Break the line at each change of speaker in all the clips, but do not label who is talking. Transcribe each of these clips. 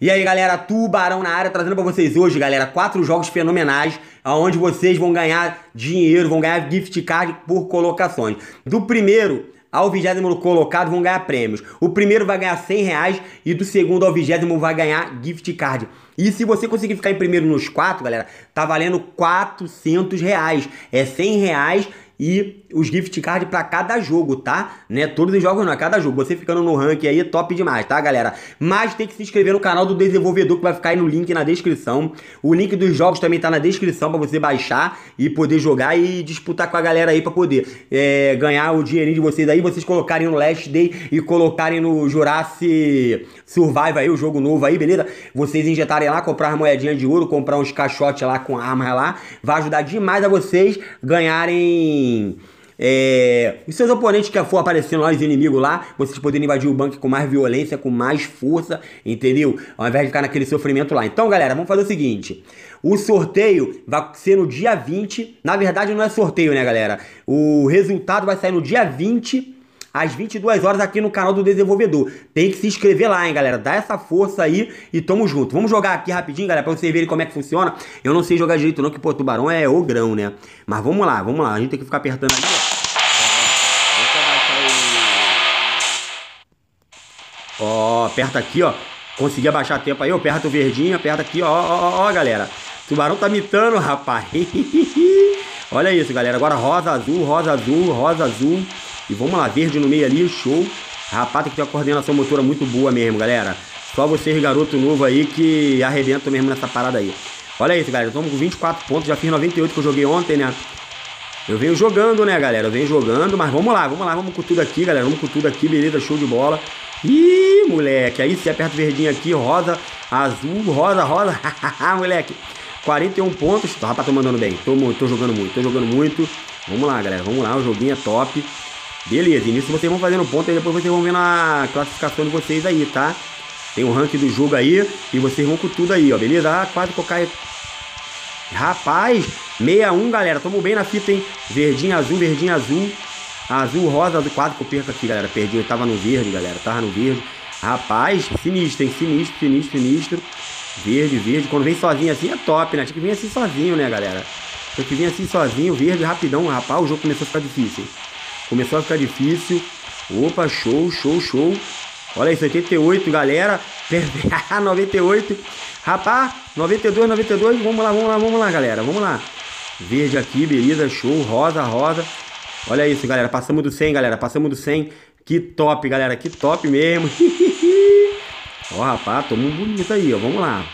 E aí, galera, Tubarão na área, trazendo pra vocês hoje, galera, quatro jogos fenomenais, onde vocês vão ganhar dinheiro, vão ganhar gift card por colocações. Do primeiro ao vigésimo colocado vão ganhar prêmios. O primeiro vai ganhar 100 reais e do segundo ao vigésimo vai ganhar gift card. E se você conseguir ficar em primeiro nos quatro, galera, tá valendo 400 reais. É 100 reais e os gift cards para cada jogo, tá? Né? Todos os jogos não, é cada jogo. Você ficando no ranking aí, top demais, tá, galera? Mas tem que se inscrever no canal do desenvolvedor que vai ficar aí no link na descrição. O link dos jogos também tá na descrição para você baixar e poder jogar e disputar com a galera aí para poder é, ganhar o dinheirinho de vocês aí, vocês colocarem no Last Day e colocarem no Jurassic Survive aí, o jogo novo aí, beleza? Vocês injetarem lá, comprar moedinhas de ouro, comprar uns caixotes lá com arma lá, vai ajudar demais a vocês ganharem é, os seus oponentes que for aparecendo lá, os inimigos lá, vocês poderem invadir o banco com mais violência, com mais força, entendeu? Ao invés de ficar naquele sofrimento lá. Então, galera, vamos fazer o seguinte. O sorteio vai ser no dia 20. Na verdade, não é sorteio, né, galera? O resultado vai sair no dia 20 às 22 horas aqui no canal do desenvolvedor. Tem que se inscrever lá, hein, galera. Dá essa força aí e tamo junto. Vamos jogar aqui rapidinho, galera, pra vocês verem como é que funciona. Eu não sei jogar direito não, que pô, tubarão é o grão, né? Mas vamos lá, vamos lá. A gente tem que ficar apertando ali, ó. Ó, aperta aqui, ó. Consegui abaixar tempo aí, aperta o verdinho, aperta aqui, ó, ó, ó, galera. O tubarão tá mitando, rapaz. Olha isso, galera. Agora rosa, azul, rosa, azul, rosa, azul. E vamos lá, verde no meio ali, show. Rapaz, tem que ter uma coordenação motora muito boa mesmo, galera. Só vocês, garoto novo aí, que arrebentam mesmo nessa parada aí. Olha isso, galera. Estamos com 24 pontos. Já fiz 98 que eu joguei ontem, né? Eu venho jogando, né, galera? Eu venho jogando, mas vamos lá, vamos lá, vamos com tudo aqui, galera. Vamos com tudo aqui, beleza? Show de bola. Ih, moleque, aí você aperta o verdinho aqui, rosa, azul, rosa, rosa, moleque. 41 pontos, rapaz, tô mandando bem, tô, tô jogando muito, tô jogando muito. Vamos lá, galera, vamos lá, o joguinho é top. Beleza, nisso vocês vão fazendo ponto e depois vocês vão vendo a classificação de vocês aí, tá? Tem o ranking do jogo aí e vocês vão com tudo aí, ó, beleza? Ah, quase que eu caio. Rapaz, 61, galera, tamo bem na fita, hein? Verdinho, azul, verdinho, azul. Azul, rosa, quadro que eu perco aqui, galera. Perdi, eu tava no verde, galera. Tava no verde. Rapaz, sinistro, hein? Sinistro, sinistro, sinistro. Verde, verde. Quando vem sozinho assim é top, né? Tinha que vir assim sozinho, né, galera? Tinha que vir assim sozinho, verde, rapidão. Rapaz, o jogo começou a ficar difícil. Começou a ficar difícil. Opa, show, show, show. Olha isso, 88, galera. 98. Rapaz, 92, 92. Vamos lá, vamos lá, vamos lá, galera. Vamos lá. Verde aqui, beleza, show. Rosa, rosa. Olha isso, galera. Passamos do 100, galera. Passamos do 100. Que top, galera. Que top mesmo. ó, rapaz, tomou um bonito aí, ó. Vamos lá.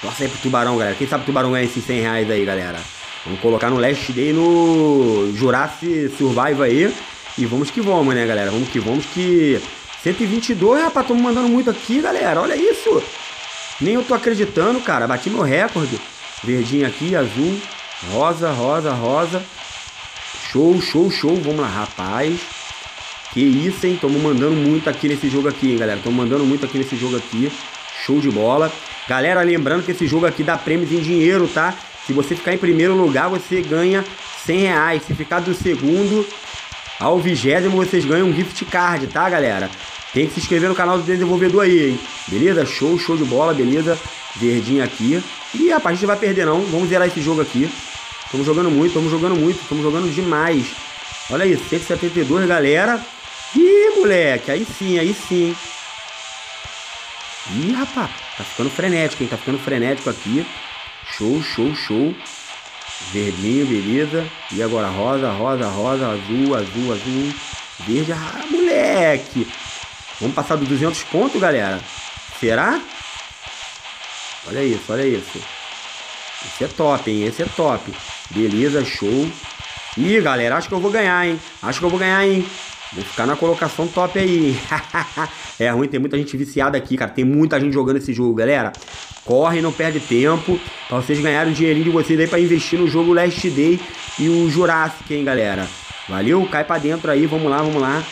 Torce aí pro Tubarão, galera. Quem sabe o Tubarão ganha esses 100 reais aí, galera. Vamos colocar no Last Day no Jurassic Survival aí. E vamos que vamos, né, galera? Vamos que vamos que... 122, rapaz. Tô mandando muito aqui, galera. Olha isso. Nem eu tô acreditando, cara. Bati meu recorde. Verdinho aqui, azul. Rosa, rosa, rosa. Show, show, show. Vamos lá, rapaz. Que isso, hein? Estamos mandando muito aqui nesse jogo aqui, hein, galera. Estamos mandando muito aqui nesse jogo aqui. Show de bola. Galera, lembrando que esse jogo aqui dá prêmios em dinheiro, tá? Se você ficar em primeiro lugar, você ganha 100 reais. Se ficar do segundo ao vigésimo, vocês ganham um gift card, tá, galera? Tem que se inscrever no canal do desenvolvedor aí, hein? Beleza? Show, show de bola, beleza? Verdinho aqui. E, rapaz, a gente vai perder não. Vamos zerar esse jogo aqui. Estamos jogando muito, estamos jogando muito, estamos jogando demais. Olha isso, 172, galera. Ih, moleque, aí sim, aí sim. Ih, rapaz, tá ficando frenético, hein? Tá ficando frenético aqui. Show, show, show. Verdinho, beleza. E agora rosa, rosa, rosa, azul, azul, azul. Verde, ah, moleque. Vamos passar dos 200 pontos, galera. Será? Olha isso, olha isso. Esse é top, hein? Esse é top. Beleza, show. Ih, galera, acho que eu vou ganhar, hein? Acho que eu vou ganhar, hein? Vou ficar na colocação top aí. é ruim, tem muita gente viciada aqui, cara. Tem muita gente jogando esse jogo, galera. Corre, não perde tempo. Pra vocês ganharem o dinheirinho de vocês aí pra investir no jogo Last Day e o Jurassic, hein, galera. Valeu? Cai pra dentro aí, vamos lá, vamos lá.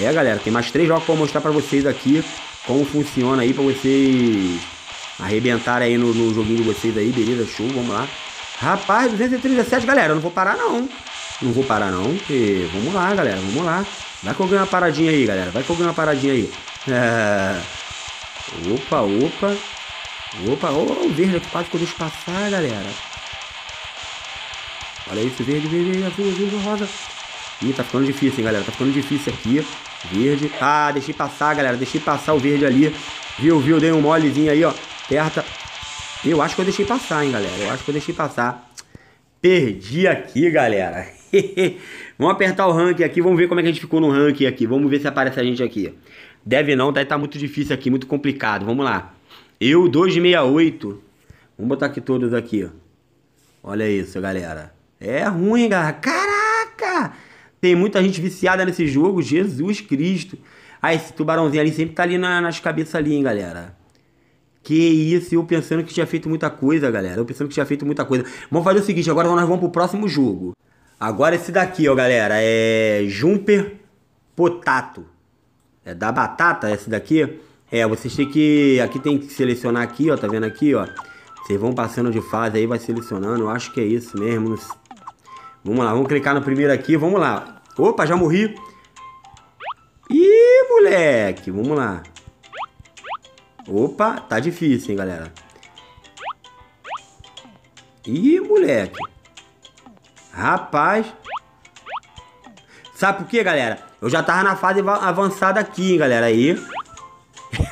É, galera, tem mais três jogos pra mostrar pra vocês aqui. Como funciona aí pra vocês arrebentarem aí no, no joguinho de vocês aí, beleza? Show, vamos lá. Rapaz, 237, galera, eu não vou parar não. Não vou parar não, porque... Vamos lá, galera, vamos lá. Vai que eu ganho uma paradinha aí, galera. Vai que eu ganho uma paradinha aí. É... Opa, opa. Opa, oh, o verde quase que eu deixo passar, galera. Olha isso, verde, verde, verde, azul, azul, rosa. Ih, tá ficando difícil, hein, galera. Tá ficando difícil aqui. Verde. Ah, deixei passar, galera. Deixei passar o verde ali. Viu, viu? Dei um molezinho aí, ó. Aperta. Eu acho que eu deixei passar, hein, galera. Eu acho que eu deixei passar. Perdi aqui, galera. vamos apertar o ranking aqui. Vamos ver como é que a gente ficou no ranking aqui. Vamos ver se aparece a gente aqui. Deve não, tá, tá muito difícil aqui, muito complicado. Vamos lá. Eu, 268. Vamos botar aqui todos aqui, ó. Olha isso, galera. É ruim, galera. Caraca! Tem muita gente viciada nesse jogo. Jesus Cristo. Ah, esse tubarãozinho ali sempre tá ali na, nas cabeças ali, hein, galera. Que isso, eu pensando que tinha feito muita coisa, galera. Eu pensando que tinha feito muita coisa. Vamos fazer o seguinte, agora nós vamos pro próximo jogo. Agora esse daqui, ó, galera, é Jumper Potato. É da batata esse daqui? É, vocês têm que... Aqui tem que selecionar aqui, ó, tá vendo aqui, ó? Vocês vão passando de fase aí, vai selecionando. Acho que é isso mesmo. Vamos lá, vamos clicar no primeiro aqui, vamos lá. Opa, já morri. Ih, moleque, vamos lá. Opa, tá difícil, hein, galera. Ih, moleque. Rapaz. Sabe por quê, galera? Eu já tava na fase avançada aqui, hein, galera. Aí.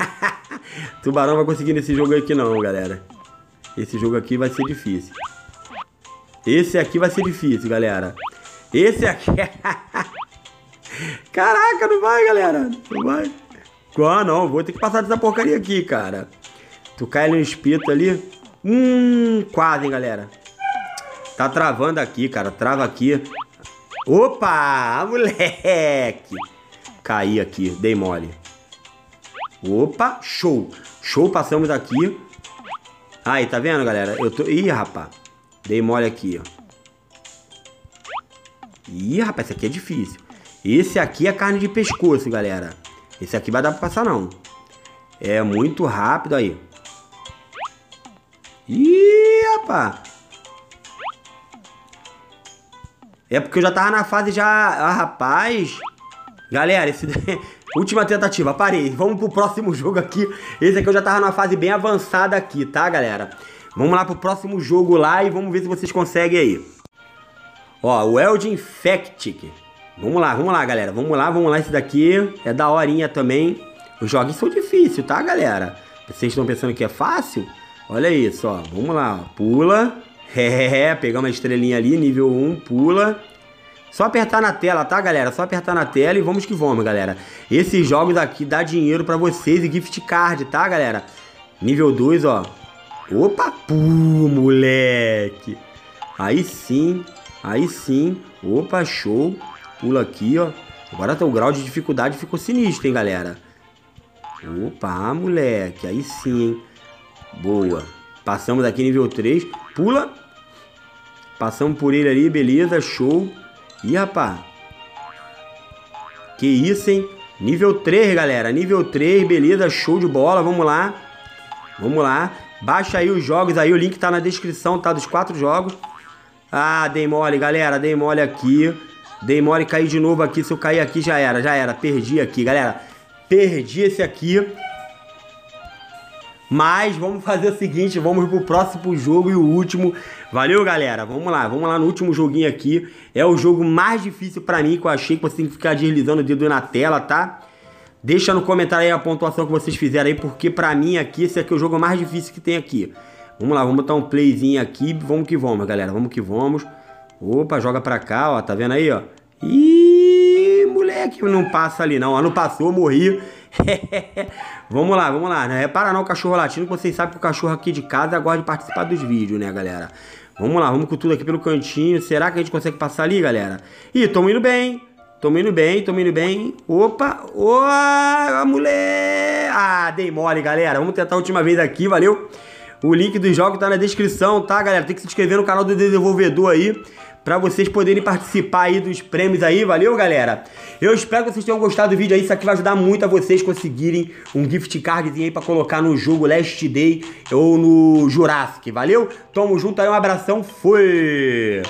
Tubarão vai conseguir nesse jogo aqui não, galera. Esse jogo aqui vai ser difícil. Esse aqui vai ser difícil, galera. Esse aqui... Caraca, não vai, galera. Não vai. Ah, não. Vou ter que passar dessa porcaria aqui, cara. Tu cai no espírito ali. Hum, quase, hein, galera. Tá travando aqui, cara. Trava aqui. Opa, moleque. Caí aqui. Dei mole. Opa, show. Show, passamos aqui. Aí, tá vendo, galera? Eu tô... Ih, rapaz. Dei mole aqui, ó. Ih, rapaz, esse aqui é difícil. Esse aqui é carne de pescoço, galera. Esse aqui vai dar pra passar, não. É muito rápido aí. Ih, rapaz. É porque eu já tava na fase já... Ah, rapaz. Galera, esse... Última tentativa, parei. Vamos pro próximo jogo aqui. Esse aqui eu já tava numa fase bem avançada aqui, tá, galera? Vamos lá pro próximo jogo lá e vamos ver se vocês conseguem aí. Ó, o Eld Infectic. Vamos lá, vamos lá, galera. Vamos lá, vamos lá. Esse daqui é da horinha também. Os jogos são difíceis, tá, galera? Vocês estão pensando que é fácil? Olha isso, ó. Vamos lá, Pula. É, pegamos a estrelinha ali, nível 1, pula. Só apertar na tela, tá, galera? Só apertar na tela e vamos que vamos, galera. Esses jogos aqui dá dinheiro pra vocês e gift card, tá, galera? Nível 2, ó. Opa! Pô, moleque! Aí sim, aí sim. Opa, show. Pula aqui, ó. Agora o grau de dificuldade ficou sinistro, hein, galera? Opa, moleque. Aí sim, hein? Boa. Passamos aqui nível 3. Pula. Passamos por ele ali, beleza, show. Ih, rapaz. Que isso, hein? Nível 3, galera. Nível 3, beleza. Show de bola. Vamos lá. Vamos lá. Baixa aí os jogos aí. O link tá na descrição, tá? Dos quatro jogos. Ah, dei mole, galera. Dei mole aqui. Dei mole, caí de novo aqui. Se eu cair aqui, já era. Já era. Perdi aqui, galera. Perdi esse aqui. Mas vamos fazer o seguinte, vamos pro próximo jogo e o último. Valeu, galera? Vamos lá, vamos lá no último joguinho aqui. É o jogo mais difícil pra mim, que eu achei que você tem que ficar deslizando o dedo na tela, tá? Deixa no comentário aí a pontuação que vocês fizeram aí, porque pra mim aqui, esse aqui é o jogo mais difícil que tem aqui. Vamos lá, vamos botar um playzinho aqui, vamos que vamos, galera, vamos que vamos. Opa, joga pra cá, ó, tá vendo aí, ó? Ih, moleque, não passa ali não, ó, não passou, morri. vamos lá, vamos lá. Não né? repara não o cachorro latindo, que vocês sabem que o cachorro aqui de casa gosta de participar dos vídeos, né, galera? Vamos lá, vamos com tudo aqui pelo cantinho. Será que a gente consegue passar ali, galera? Ih, tamo indo bem. Tamo indo bem, tamo indo bem. Opa, ô, mulher. Ah, dei mole, galera. Vamos tentar a última vez aqui, valeu? O link do jogo tá na descrição, tá, galera? Tem que se inscrever no canal do desenvolvedor aí para vocês poderem participar aí dos prêmios aí, valeu, galera? Eu espero que vocês tenham gostado do vídeo aí, isso aqui vai ajudar muito a vocês conseguirem um gift card aí para colocar no jogo Last Day ou no Jurassic, valeu? Tamo junto aí, um abração, fui!